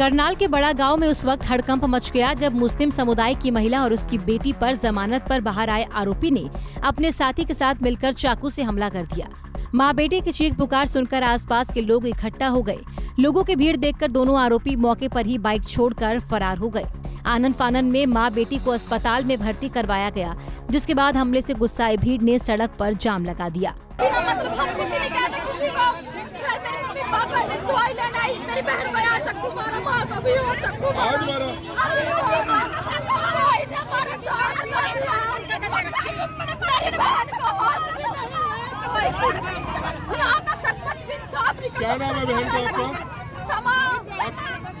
करनाल के बड़ा गाँव में उस वक्त हड़कंप मच गया जब मुस्लिम समुदाय की महिला और उसकी बेटी पर जमानत पर बाहर आए आरोपी ने अपने साथी के साथ मिलकर चाकू से हमला कर दिया। माँ बेटे की चीख पुकार सुनकर आसपास के लोग इकट्ठा हो गए। लोगों की भीड़ देखकर दोनों आरोपी मौके पर ही बाइक छोड़कर फरार हो गए। आनंद फानन में माँ बेटी को अस्पताल में भर्ती करवाया गया, जिसके बाद हमले से गुस्साए भीड़ ने सड़क पर जाम लगा दिया। मतलब हम कुछ नहीं कहते किसी को। मेरी मम्मी पापा मेरी बहन को यहाँ चक्कू मारा। माँ को चक्कू मारा मारा? अभी होगा कोई ने हमारे साथ नहीं मेरी बहन को होश है कोई यहाँ का सब कुछ भी इंसाफ नहीं क्या नाम है बहन का आपका? समा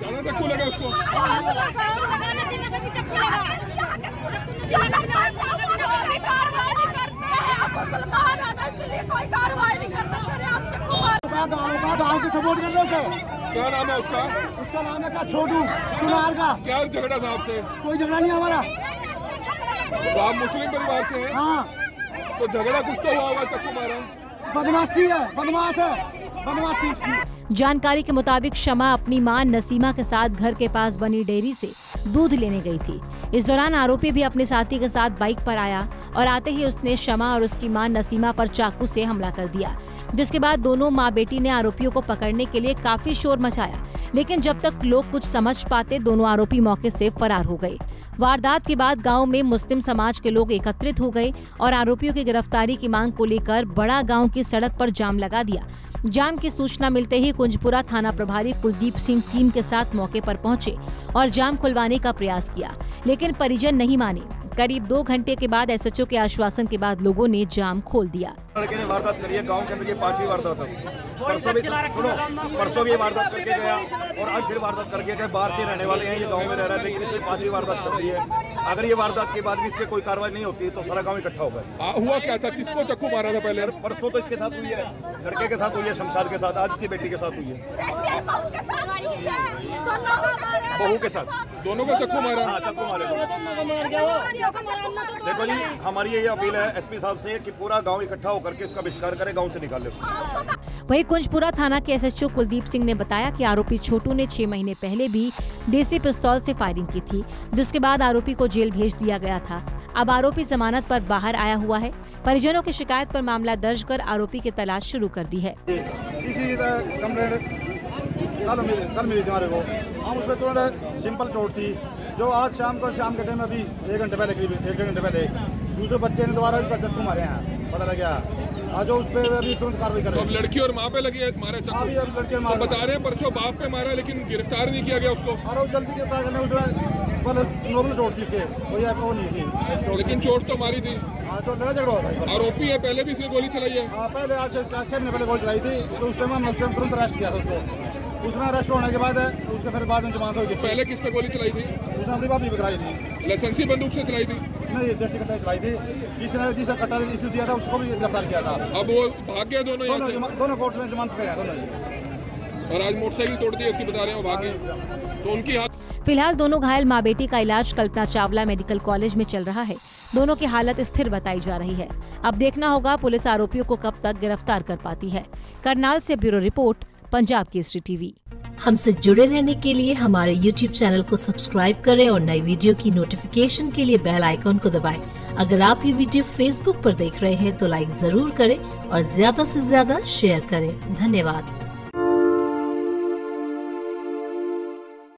ज़्यादा चक्कू लगा उसको बहुत लगा चक्कू लगा कोई कार्रवाई नहीं करते हम मुसलमान ना, कोई कार्रवाई नहीं करते सर हम चक्कू मार गाँव का गाँव की सपोर्ट कर रहे थे क्या नाम है उसका? उसका नाम है क्या? छोटू। सुनार का। क्या झगड़ा था आपसे? कोई झगड़ा नहीं हमारा। तो आप मुस्लिम परिवार से हैं? हाँ। तो झगड़ा कुछ तो हुआ होगा चक्कू मारा। बदमाशी है बदमाश है बदमाशी उसकी। जानकारी के मुताबिक शमा अपनी माँ नसीमा के साथ घर के पास बनी डेयरी से दूध लेने गई थी। इस दौरान आरोपी भी अपने साथी के साथ बाइक पर आया और आते ही उसने शमा और उसकी माँ नसीमा पर चाकू से हमला कर दिया। जिसके बाद दोनों माँ बेटी ने आरोपियों को पकड़ने के लिए काफ़ी शोर मचाया। लेकिन जब तक लोग कुछ समझ पाते, दोनों आरोपी मौके से फरार हो गए। वारदात के बाद गाँव में मुस्लिम समाज के लोग एकत्रित हो गए और आरोपियों की गिरफ्तारी की मांग को लेकर बड़ा गाँव की सड़क पर जाम लगा दिया। जाम की सूचना मिलते ही कुंजपुरा थाना प्रभारी कुलदीप सिंह टीम के साथ मौके पर पहुँचे और जाम खुलवाने का प्रयास किया, लेकिन परिजन नहीं माने। करीब दो घंटे के बाद एसएचओ के आश्वासन के बाद लोगों ने जाम खोल दिया। लड़के ने वारदात करी है, गाँव के अंदर ये पांचवी वारदात है। परसों भी सुनो, परसों भी वारदात करके गया और आज फिर वारदात करके गए, बाहर से रहने वाले हैं, ये गाँव में रह रहे हैं, लेकिन इसने पांचवी वारदात कर दी है। अगर ये वारदात के बाद भी इसके कोई कार्रवाई नहीं होती तो सारा गाँव इकट्ठा होगा आ, हुआ क्या था? किसको चक्कू मारा था पहले? परसों तो इसके साथ हुई है। लड़के के साथ हुई है शमशाद के साथ आज उसकी बेटी के साथ हुई है। बहू के साथ। दोनों को बहू के साथ दोनों को चक्कू मारा? हाँ चक्कू मारे। देखो जी हमारी ये अपील है एसपी साहब से कि पूरा गाँव इकट्ठा होकर के इसका बहिष्कार करे गाँव से निकाले उसको। वहीं कुंजपुरा थाना के एसएचओ कुलदीप सिंह ने बताया कि आरोपी छोटू ने छह महीने पहले भी देसी पिस्तौल से फायरिंग की थी जिसके बाद आरोपी को जेल भेज दिया गया था। अब आरोपी जमानत पर बाहर आया हुआ है। परिजनों की शिकायत पर मामला दर्ज कर आरोपी की तलाश शुरू कर दी है। कल मिली कल मिली थी हमारे को। हम उस पर तुरंत सिंपल चोट थी जो आज शाम को शाम के टाइम अभी एक घंटे पहले करीब एक डेढ़ घंटे पहले दूसरे बच्चे ने दोबारा उसका जत्थू मारे हैं। पता लग गया। आज उस पर अभी तुरंत कार्रवाई कर तो रहे हैं लड़की और माँ पे लगी है मारा अभी चक्कू तो बता रहे हैं परसों बाप पे मारा लेकिन गिरफ़्तार नहीं किया गया उसको? और जल्दी गिरफ़्तार करने उसमें नॉर्मल चोट थी इसके कोई वो नहीं थी। लेकिन चोट तो मारी थी। हाँ तो आरोपी है पहले भी इसने गोली चलाई है। हाँ पहले आज छः महीने पहले गोली चलाई थी तो उस टाइम हमने तुरंत अरेस्ट किया था उसको। उसमें अरेस्ट होने के बाद उसके फिर बाद में जमानत थी। पहले किस पे गोली चलाई थी? उसने अपनी बाप भी पकड़ाई थी। लाइसेंसी बंदूक से चलाई थी। नहीं देसी कट्टा चलाई थी। जिसने जिसने कट्टा इशू दिया था उसको भी गिरफ़्तार किया था। अब वो भाग गए दोनों दोनों कोर्ट में जमानत पे हैं दोनों। और आज मोटरसाइकिल तोड़ दी इसकी बता रहे हैं वो भाग गए। तो उनकी हाथ फ़िलहाल दोनों घायल माँ बेटी का इलाज कल्पना चावला मेडिकल कॉलेज में चल रहा है। दोनों की हालत स्थिर बताई जा रही है। अब देखना होगा पुलिस आरोपियों को कब तक गिरफ़्तार कर पाती है। करनाल से bureau report Punjab Kesari TV. हमसे जुड़े रहने के लिए हमारे YouTube चैनल को सब्सक्राइब करें और नई वीडियो की नोटिफिकेशन के लिए बेल आइकॉन को दबाएँ। अगर आप ये वीडियो Facebook पर देख रहे हैं तो लाइक ज़रूर करें और ज़्यादा से ज़्यादा शेयर करें। धन्यवाद।